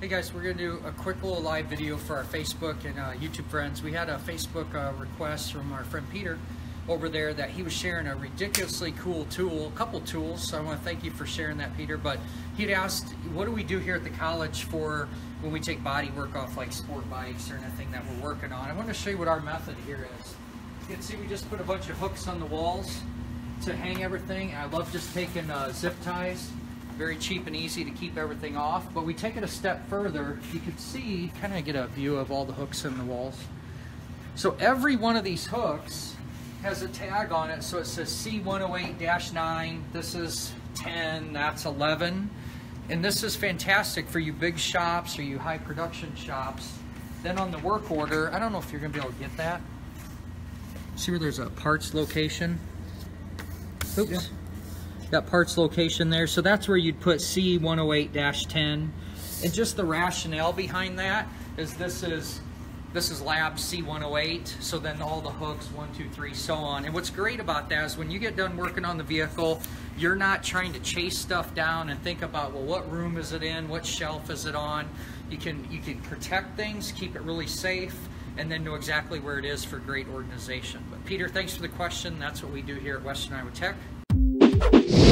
Hey guys, we're going to do a quick little live video for our Facebook and uh, YouTube friends. We had a Facebook uh, request from our friend Peter over there that he was sharing a ridiculously cool tool, a couple tools, so I want to thank you for sharing that, Peter. But he'd asked, what do we do here at the college for when we take body work off like sport bikes or anything that we're working on? I want to show you what our method here is. You can see we just put a bunch of hooks on the walls to hang everything. I love just taking uh, zip ties very cheap and easy to keep everything off. But we take it a step further. You can see, kind of get a view of all the hooks in the walls. So every one of these hooks has a tag on it. So it says C108-9. This is 10. That's 11. And this is fantastic for you big shops or you high production shops. Then on the work order, I don't know if you're going to be able to get that. See where there's a parts location? Oops. Yeah got parts location there. So that's where you'd put C108-10. And just the rationale behind that is this is this is lab C108, so then all the hooks, one, two, three, so on. And what's great about that is when you get done working on the vehicle, you're not trying to chase stuff down and think about, well, what room is it in? What shelf is it on? You can, you can protect things, keep it really safe, and then know exactly where it is for great organization. But Peter, thanks for the question. That's what we do here at Western Iowa Tech you